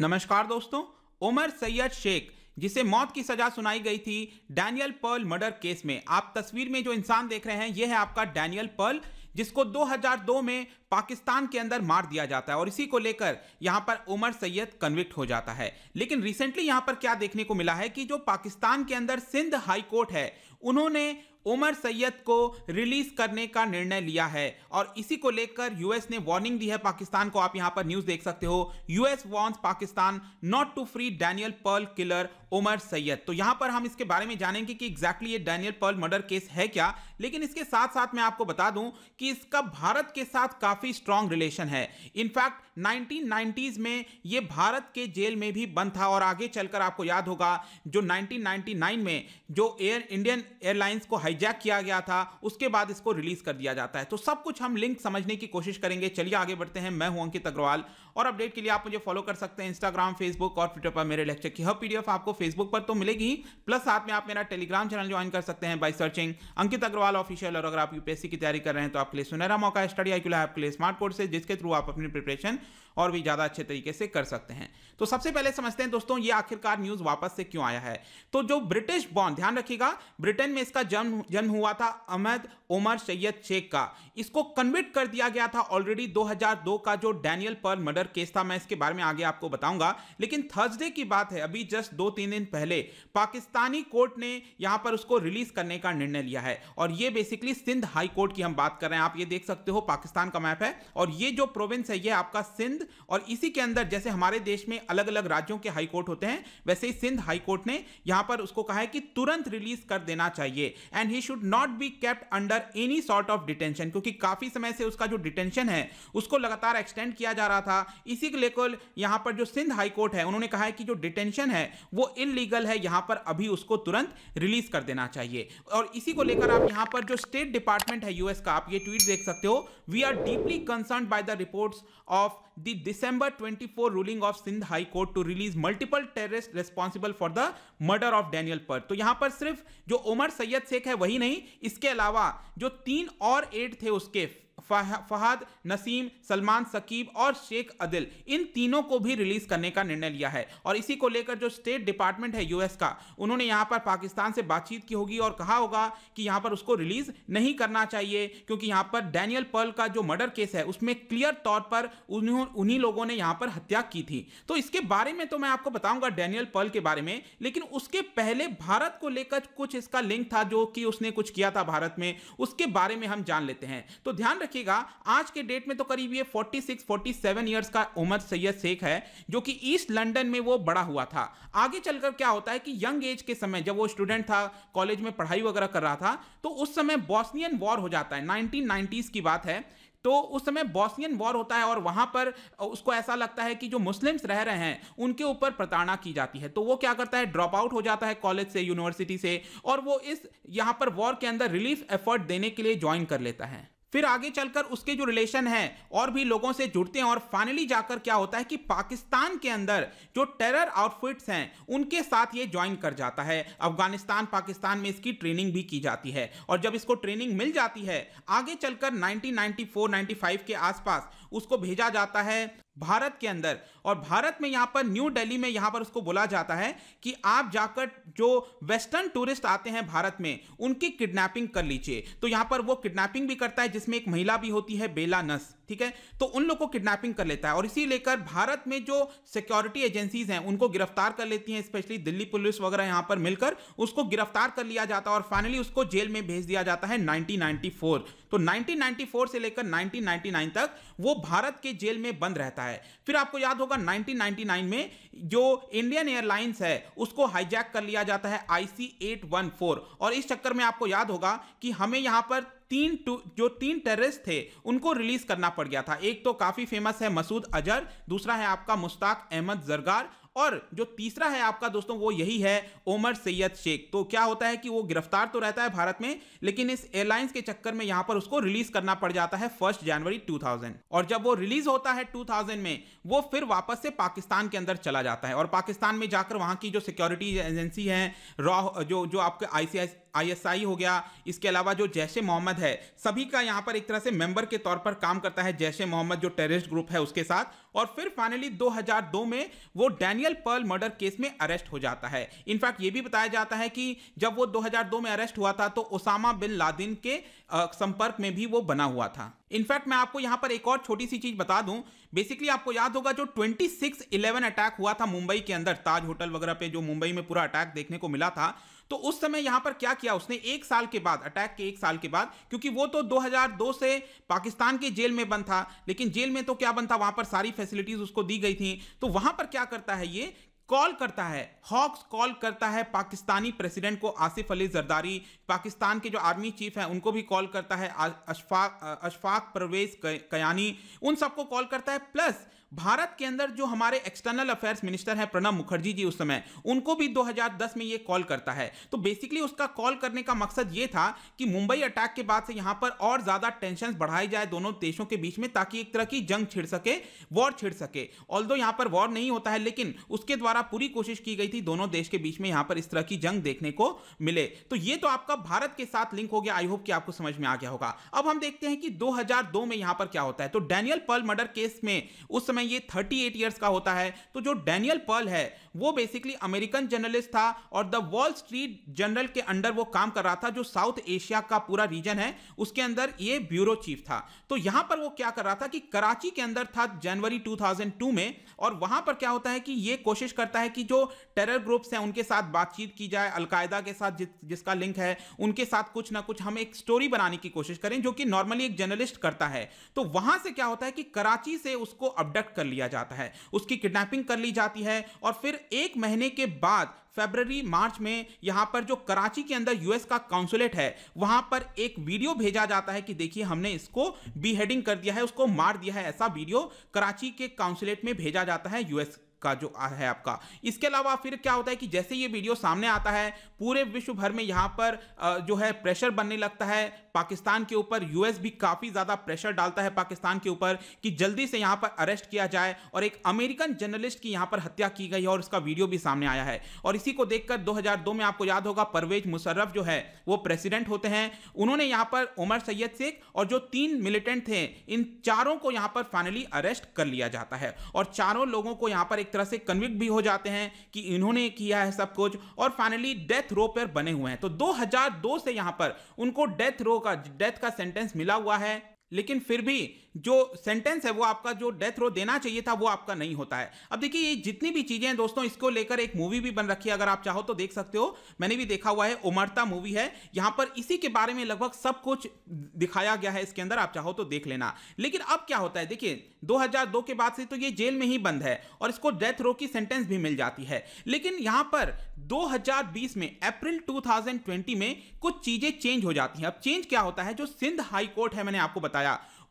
नमस्कार दोस्तों, उमर सैयद शेख, जिसे मौत की सजा सुनाई गई थी डैनियल पर्ल मर्डर केस में। आप तस्वीर में जो इंसान देख रहे हैं, यह है आपका डैनियल पर्ल, जिसको 2002 में पाकिस्तान के अंदर मार दिया जाता है और इसी को लेकर यहाँ पर उमर सैयद कन्विक्ट हो जाता है। लेकिन रिसेंटली यहाँ पर क्या देखने को मिला है कि जो पाकिस्तान के अंदर सिंध हाई कोर्ट है, उन्होंने उमर सैयद को रिलीज़ करने का निर्णय लिया है। और इसी को लेकर यूएस ने वार्निंग दी है पाकिस्तान को। आप यहाँ पर न्यूज़ देख सकते हो। US vows Pakistan not to free Daniel Pearl killer Omar Saeed. तो यहाँ पर हम इसके बारे में जानेंगे कि एग्जैक्टली ये डैनियल पर्ल मर्डर केस है क्या, लेकिन इसके साथ साथ मैं आपको बता दूँ कि इसका भारत के साथ काफ़ी स्ट्रांग रिलेशन है। इनफैक्ट 1990s में ये भारत के जेल में भी बंद था और आगे चलकर आपको याद होगा, जो 1999 में जो एयर इंडियन एयरलाइंस को हाईजैक किया गया था, उसके बाद इसको रिलीज़ कर दिया जाता है। तो सब कुछ हम लिंक समझने की कोशिश करेंगे। चलिए आगे बढ़ते हैं। मैं हूँ अंकित अग्रवाल और अपडेट के लिए आप मुझे फॉलो कर सकते हैं इंस्टाग्राम फेसबुक और ट्विटर पर मेरे लेक्चर की। हर पीडीएफ आपको फेसबुक पर तो मिलेगी। प्लस साथ में आप मेरा टेलीग्राम चैनल ज्वाइन कर सकते हैं by searching Ankit Agarwal official और अगर आप यूपीएससी की तैयारी कर रहे हैं तो आपके लिए सुनहरा मौका है। स्टडी आई आपके लिए स्मार्ट कोर्स है जिसके थ्रू आप अपनी प्रिपरेशन और भी ज़्यादा अच्छे तरीके से कर सकते हैं। तो सबसे पहले समझते हैं दोस्तों, ये आखिरकार न्यूज़ वापस से क्यों आया है? तो जो ब्रिटिश बॉन्ड ध्यान रखिएगा ब्रिटेन में इसका जन्म जन्म हुआ था अहमद उमर सैयद शेख का। इसको कन्विक्ट कर दिया गया था ऑलरेडी 2002 का जो डैनियल पर मर्डर केस था, मैं इसके बारे में आगे आपको बताऊँगा। लेकिन थर्सडे की बात है, अभी जस्ट दो तीन दिन पहले पाकिस्तानी कोर्ट ने यहाँ पर उसको रिलीज़ करने का निर्णय लिया है। और ये बेसिकली सिंध हाई कोर्ट की हम बात कर रहे हैं। आप ये देख सकते हो, पाकिस्तान का मैप है। और ये जो प्रोविंस है, ये आपका सिंध और इसी के अंदर जैसे हमारे देश में अलग अलग राज्यों के हाई कोर्ट होते हैं, वैसे ही सिंध हाई कोर्ट ने यहाँ पर उसको कहा है कि तुरंत रिलीज़ कर देना चाहिए। And he should not be kept under any sort of detention क्योंकि काफ़ी समय से उसका जो डिटेंशन है, उसको लगातार एक्सटेंड किया जा रहा था। इसी के लेकर यहाँ पर जो सिंध हाई कोर्ट है, उन्होंने कहा है कि जो डिटेंशन है, वो इनलीगल है। यहाँ पर अभी उसको तुरंत रिलीज़ कर देना चाहिए। और इसी को लेकर आप यहाँ पर जो स्टेट डिपार्टमेंट है यूएस का, आप ये ट्वीट देख सकते हो। We are deeply concern by the reports of the December 24 ruling of Sindh High Court to release multiple terrorists responsible for the murder of Daniel Pearl. तो यहाँ पर सिर्फ़ जो उमर सैयद शेख है वही नहीं इसके अलावा जो तीन और एड थे उसके फहद, नसीम, सलमान, सकीब और शेख अदिल, इन तीनों को भी रिलीज़ करने का निर्णय लिया है। और इसी को लेकर जो स्टेट डिपार्टमेंट है यूएस का, उन्होंने यहाँ पर पाकिस्तान से बातचीत की होगी और कहा होगा कि यहाँ पर उसको रिलीज़ नहीं करना चाहिए, क्योंकि यहाँ पर डैनियल पर्ल का जो मर्डर केस है, उसमें क्लियर तौर पर उन्हीं लोगों ने यहाँ पर हत्या की थी। तो इसके बारे में तो मैं आपको बताऊँगा डैनियल पर्ल के बारे में, लेकिन उसके पहले भारत को लेकर कुछ इसका लिंक था जो कि उसने कुछ किया था भारत में, उसके बारे में हम जान लेते हैं। तो ध्यान रखिएगा। आज के डेट में तो करीब ये 46 47 इयर्स का उमर सैयद शेख है, जो कि ईस्ट लंदन में वो बड़ा हुआ था। आगे चलकर क्या होता है कि यंग एज के समय जब वो स्टूडेंट था, कॉलेज में पढ़ाई वगैरह कर रहा था तो उस समय बॉस्नियन वॉर हो जाता है। नाइनटीन की बात है। तो उस समय बॉस्नियन वॉर होता है और वहाँ पर उसको ऐसा लगता है कि जो मुस्लिम्स रह रहे हैं, उनके ऊपर प्रताड़ना की जाती है। तो वो क्या करता है, ड्रॉप आउट हो जाता है कॉलेज से, यूनिवर्सिटी से, और वो इस यहाँ पर वॉर के अंदर रिलीफ एफर्ट देने के लिए ज्वाइन कर लेता है। फिर आगे चलकर उसके जो रिलेशन है, और भी लोगों से जुड़ते हैं, और फाइनली जाकर क्या होता है कि पाकिस्तान के अंदर जो टेरर आउटफिट्स हैं, उनके साथ ये ज्वाइन कर जाता है। अफ़गानिस्तान, पाकिस्तान में इसकी ट्रेनिंग भी की जाती है। और जब इसको ट्रेनिंग मिल जाती है, आगे चलकर 1994-95 के आसपास उसको भेजा जाता है। भारत के अंदर। और भारत में यहाँ पर न्यू दिल्ली में यहाँ पर उसको बोला जाता है कि आप जाकर जो वेस्टर्न टूरिस्ट आते हैं भारत में, उनकी किडनैपिंग कर लीजिए। तो यहाँ पर वो किडनैपिंग भी करता है, जिसमें एक महिला भी होती है बेला नस ठीक है? तो उन लोग को किडनैपिंग कर लेता है और इसी लेकर भारत में जो सिक्योरिटी एजेंसीज हैं, उनको गिरफ़्तार कर लेती हैं स्पेशली दिल्ली पुलिस वगैरह यहाँ पर मिलकर, उसको गिरफ़्तार कर लिया जाता है और फाइनली उसको जेल में भेज दिया जाता है 1994 तो 1994 से लेकर 1999 तक वो भारत के जेल में बंद रहता है। फिर आपको याद होगा 1999 में जो इंडियन एयरलाइंस है, उसको हाईजैक कर लिया जाता है आईसी 814 और इस चक्कर में आपको याद होगा कि हमें यहाँ पर तीन जो तीन टेररिस्ट थे, उनको रिलीज़ करना पड़ गया था। एक तो काफ़ी फ़ेमस है मसूद अजहर, दूसरा है आपका मुश्ताक अहमद जरगार, और जो तीसरा है आपका दोस्तों, वो यही है ओमर सैयद शेख। तो क्या होता है कि वो गिरफ़्तार तो रहता है भारत में, लेकिन इस एयरलाइंस के चक्कर में यहाँ पर उसको रिलीज़ करना पड़ जाता है फ़र्स्ट जनवरी 2000 और जब वो रिलीज़ होता है 2000 में, वो फिर वापस से पाकिस्तान के अंदर चला जाता है। और पाकिस्तान में जाकर वहाँ की जो सिक्योरिटी एजेंसी है, रॉ, जो जो आपके आईसीआई आईएसआई हो गया। इसके अलावा जो जैश ए मोहम्मद है, सभी का यहाँ पर एक तरह से मेंबर के तौर पर काम करता है जैश मोहम्मद, जो टेररिस्ट ग्रुप है उसके साथ। और फिर फाइनली 2002 में वो डैनियल पर्ल मर्डर केस में अरेस्ट हो जाता है। इनफैक्ट ये भी बताया जाता है कि जब वो 2002 में अरेस्ट हुआ था तो ओसामा बिन लादिन के संपर्क में भी वो बना हुआ था। इनफैक्ट मैं आपको यहाँ पर एक और छोटी सी चीज़ बता दूँ। बेसिकली आपको याद होगा जो 26 11 अटैक हुआ था मुंबई के अंदर, ताज होटल वगैरह पे जो मुंबई में पूरा अटैक देखने को मिला था। तो उस समय यहाँ पर क्या किया उसने? एक साल के बाद, अटैक के एक साल के बाद, क्योंकि वो तो 2002 से पाकिस्तान के जेल में बंद था, लेकिन जेल में तो क्या बंद था? वहाँ पर सारी फैसिलिटीज़ उसको दी गई थी। तो वहाँ पर क्या करता है ये? कॉल करता है, हॉक्स कॉल करता है पाकिस्तानी प्रेसिडेंट को आसिफ अली जरदारी। पाकिस्तान के जो आर्मी चीफ हैं, उनको भी कॉल करता है अशफाक अशफाक परवेज कयानी। उन सबको कॉल करता है, प्लस भारत के अंदर जो हमारे एक्सटर्नल अफेयर्स मिनिस्टर हैं प्रणब मुखर्जी जी उस समय, उनको भी 2010 में ये कॉल करता है। तो बेसिकली उसका कॉल करने का मकसद ये था कि मुंबई अटैक के बाद से यहाँ पर और ज़्यादा टेंशन बढ़ाई जाए दोनों देशों के बीच में, ताकि एक तरह की जंग छिड़ सके वॉर छिड़ सके। ऑल यहाँ पर वॉर नहीं होता है, लेकिन उसके द्वारा पूरी कोशिश की गई थी दोनों देश के बीच में यहाँ पर इस तरह की जंग देखने को मिले। तो ये तो आपका भारत के साथ लिंक हो गया। आई होप कि आपको समझ में आ गया होगा। अब हम देखते हैं कि 2002 में यहाँ पर क्या होता है। तो डैनियल पर्ल मर्डर केस में उस समय ये 38 ईयर्स का होता है तो जो डैनियल पर्ल है वो बेसिकली अमेरिकन जर्नलिस्ट था और द वॉल स्ट्रीट जर्नल के अंडर वो काम कर रहा था जो साउथ एशिया का पूरा रीजन है उसके अंदर ये ब्यूरो चीफ था। तो यहाँ पर वो क्या कर रहा था कि कराची के अंदर था जनवरी 2002 में और वहाँ पर क्या होता है कि ये कोशिश करता है कि जो टेरर ग्रुप्स हैं उनके साथ बातचीत की जाए अलकायदा के साथ जिस, जिसका लिंक है उनके साथ कुछ ना कुछ हम एक स्टोरी बनाने की कोशिश करें जो कि नॉर्मली एक जर्नलिस्ट करता है। तो वहाँ से क्या होता है कि कराची से उसको अबडक्ट कर लिया जाता है उसकी किडनैपिंग कर ली जाती है और फिर एक महीने के बाद फेबररी मार्च में यहाँ पर जो कराची के अंदर यूएस का काउंसुलेट है, वहाँ पर एक वीडियो भेजा जाता है कि देखिए हमने इसको बीहेडिंग कर दिया है, उसको मार दिया है, ऐसा वीडियो कराची के काउंसुलेट में भेजा जाता है यूएस का जो है आपका। इसके अलावा फिर क्या होता है कि जैसे ये वीडियो सामने आता है, पूरे विश्व भर में यहाँ पर जो है प्रेशर बनने लगता है। पाकिस्तान के ऊपर यूएस भी काफ़ी ज़्यादा प्रेशर डालता है पाकिस्तान के ऊपर कि जल्दी से यहाँ पर अरेस्ट किया जाए और एक अमेरिकन जर्नलिस्ट की यहाँ पर हत्या की गई है और उसका वीडियो भी सामने आया है। और इसी को देखकर 2002 में आपको याद होगा, परवेज मुशर्रफ जो है, वो प्रेसिडेंट होते हैं। उन्होंने यहाँ पर उमर सैयद शेख और जो तीन मिलिटेंट थे, इन चारों को यहाँ पर फाइनली अरेस्ट कर लिया जाता है। और चारों लोगों को यहाँ पर एक तरह से कन्विक भी हो जाते हैं कि इन्होंने किया है सब कुछ और फाइनली डेथ रो पर बने हुए हैं। तो 2002 से यहाँ पर उनको डेथ रो का डेथ का सेंटेंस मिला हुआ है। लेकिन फिर भी जो सेंटेंस है, वो आपका जो डेथ रो देना चाहिए था, वो आपका नहीं होता है। अब देखिए, ये जितनी भी चीज़ें हैं दोस्तों, इसको लेकर एक मूवी भी बन रखी है, अगर आप चाहो तो देख सकते हो। मैंने भी देखा हुआ है, उमरता मूवी है। यहाँ पर इसी के बारे में लगभग सब कुछ दिखाया गया है इसके अंदर, आप चाहो तो देख लेना। लेकिन अब क्या होता है, देखिए 2002 के बाद से तो ये जेल में ही बंद है और इसको डेथ रो की सेंटेंस भी मिल जाती है। लेकिन यहाँ पर 2020 में, अप्रैल 2020 में कुछ चीज़ें चेंज हो जाती हैं। अब चेंज क्या होता है, जो सिंध हाई कोर्ट है, मैंने आपको बताया।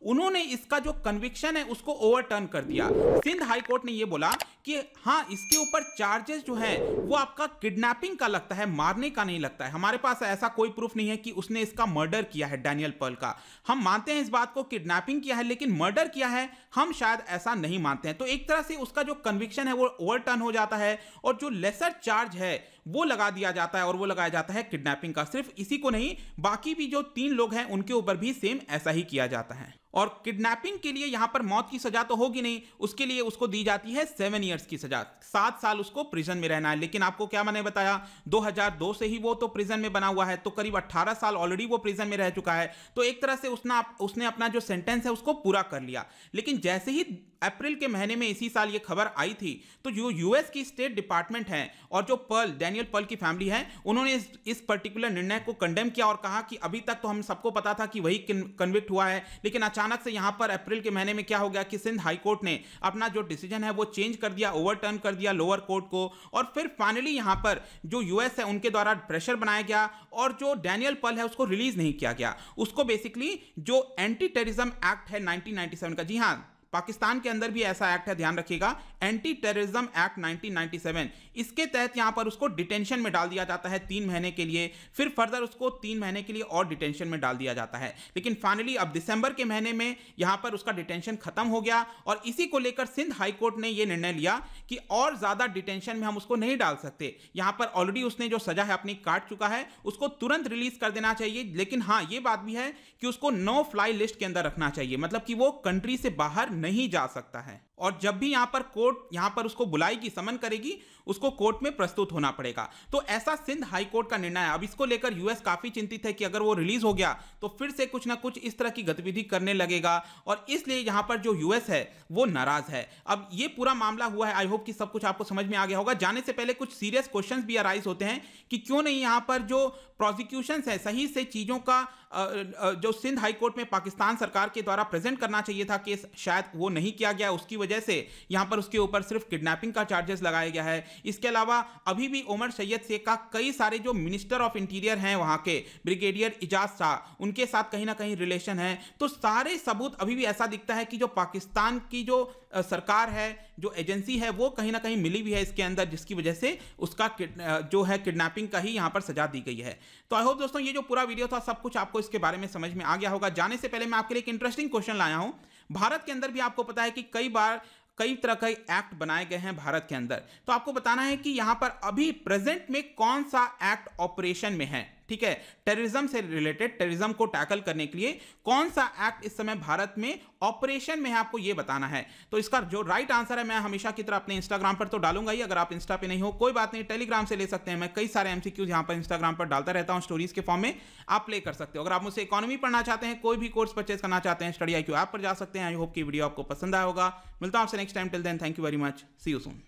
उन्होंने इसका जो कन्विक्शन है, उसको ओवरटर्न कर दिया। सिंध हाई कोर्ट ने यह बोला कि हाँ इसके ऊपर चार्जेस जो है, वो आपका किडनैपिंग का लगता है, मारने का नहीं लगता है। हमारे पास ऐसा कोई प्रूफ नहीं है कि उसने इसका मर्डर किया है डैनियल पर्ल का। हम मानते हैं इस बात को किडनैपिंग किया है, लेकिन मर्डर किया है, हम शायद ऐसा नहीं मानते हैं। तो एक तरह से उसका जो कन्विक्शन है, वो ओवरटर्न हो जाता है, और जो लेसर चार्ज है वो लगा दिया जाता है और वो लगाया जाता है किडनैपिंग का। सिर्फ़ इसी को नहीं, बाकी भी जो तीन लोग हैं, उनके ऊपर भी सेम ऐसा ही किया जाता है। और किडनैपिंग के लिए यहाँ पर मौत की सजा तो होगी नहीं, उसके लिए उसको दी जाती है सेवन ईयर्स की सजा। सात साल उसको प्रिजन में रहना है, लेकिन आपको क्या मैंने बताया? 2002 से ही वो तो प्रिजन में बना हुआ है तो करीब 18 साल ऑलरेडी वो प्रिजन में रह चुका है। तो एक तरह से उसने उसने अपना जो सेंटेंस है, उसको पूरा कर लिया। लेकिन जैसे ही अप्रैल के महीने में इसी साल ये खबर आई थी। तो जो यूएस की स्टेट डिपार्टमेंट है और जो पर्ल डैनियल पर्ल की फैमिली है उन्होंने इस, पर्टिकुलर निर्णय को कंडेम किया और कहा कि अभी तक तो हम सबको पता था कि वही कन्विक्ट हुआ है। लेकिन अचानक से यहाँ पर अप्रैल के महीने में क्या हो गया कि सिंध हाईकोर्ट ने अपना जो डिसीज़न है वो चेंज कर दिया ओवरटर्न कर दिया लोअर कोर्ट को। और फिर फाइनली यहाँ पर जो यूएस है उनके द्वारा प्रेशर बनाया गया और जो डैनियल पल है उसको रिलीज़ नहीं किया गया। उसको बेसिकली जो एंटी टेररिज्म एक्ट है 1997 का। जी हाँ। पाकिस्तान के अंदर भी ऐसा एक्ट है, ध्यान रखिएगा। एंटी टेररिज्म एक्ट 1997 इसके तहत यहाँ पर उसको डिटेंशन में डाल दिया जाता है तीन महीने के लिए। फिर फर्दर उसको तीन महीने के लिए और डिटेंशन में डाल दिया जाता है। लेकिन फाइनली अब दिसंबर के महीने में यहाँ पर उसका डिटेंशन खत्म हो गया और इसी को लेकर सिंध हाईकोर्ट ने यह निर्णय लिया कि और ज़्यादा डिटेंशन में हम उसको नहीं डाल सकते। यहाँ पर ऑलरेडी उसने जो सजा है अपनी काट चुका है, उसको तुरंत रिलीज़ कर देना चाहिए। लेकिन हाँ यह बात भी है कि उसको नो फ्लाई लिस्ट के अंदर रखना चाहिए। मतलब कि वो कंट्री से बाहर नहीं जा सकता है। और जब भी यहाँ पर कोर्ट यहाँ पर उसको बुलाएगी समन करेगी उसको कोर्ट में प्रस्तुत होना पड़ेगा। तो ऐसा सिंध हाई कोर्ट का निर्णय है। अब इसको लेकर यूएस काफ़ी चिंतित है कि अगर वो रिलीज़ हो गया तो फिर से कुछ ना कुछ इस तरह की गतिविधि करने लगेगा। और इसलिए यहाँ पर जो यूएस है, वो नाराज़ है। अब ये पूरा मामला हुआ है। आई होप कि सब कुछ आपको समझ में आ गया होगा। जाने से पहले कुछ सीरियस क्वेश्चंस भी अराइज होते हैं कि क्यों नहीं यहाँ पर जो प्रोसिक्यूशन है, सही से चीज़ों का जो सिंध हाई कोर्ट में पाकिस्तान सरकार के द्वारा प्रेजेंट करना चाहिए था केस, शायद वो नहीं किया गया। उसकी वजह से यहाँ पर उसके ऊपर सिर्फ़ किडनैपिंग का चार्जेस लगाया गया है। इसके अलावा अभी भी उमर सैयद शेख का कई सारे जो मिनिस्टर ऑफ़ इंटीरियर हैं वहाँ के, ब्रिगेडियर इजाज शाह, उनके साथ कहीं ना कहीं रिलेशन है। तो सारे सबूत अभी भी ऐसा दिखता है कि जो पाकिस्तान की जो सरकार है, जो एजेंसी है, वो कहीं ना कहीं मिली भी है इसके अंदर, जिसकी वजह से उसका जो है किडनैपिंग का ही यहाँ पर सजा दी गई है। तो आई होप दोस्तों ये जो पूरा वीडियो था, सब कुछ आपको इसके बारे में समझ में आ गया होगा। जाने से पहले मैं आपके लिए एक इंटरेस्टिंग क्वेश्चन लाया हूँ। भारत के अंदर भी आपको पता है कि कई बार कई तरह के एक्ट बनाए गए हैं भारत के अंदर। तो आपको बताना है कि यहाँ पर अभी प्रेजेंट में कौन सा एक्ट ऑपरेशन में है? ठीक है? टेररिज्म से रिलेटेड टेररिज्म को टैकल करने के लिए कौन सा एक्ट इस समय भारत में ऑपरेशन में है आपको यह बताना है? तो इसका जो राइट आंसर है, मैं हमेशा की तरह अपने इंस्टाग्राम पर तो डालूँगा ही, अगर आप इंस्टा पे नहीं हो, कोई बात नहीं टेलीग्राम से ले सकते हैं। मैं कई सारे एमसीक्यूज यहाँ पर इंस्टाग्राम पर डालता रहता हूँ स्टोरीज के फॉर्म में आप प्ले कर सकते हो। अगर आप मुझसे इकोनॉमी पढ़ना चाहते हैं, कोई भी कोर्स परचेज करना चाहते हैं स्टडी आई ऐप पर जा सकते हैं। आई होप की वीडियो आपको पसंद आया होगा। मिलता हूँ आपसे next time till then thank you very much see you soon